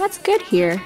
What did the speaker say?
What's good here?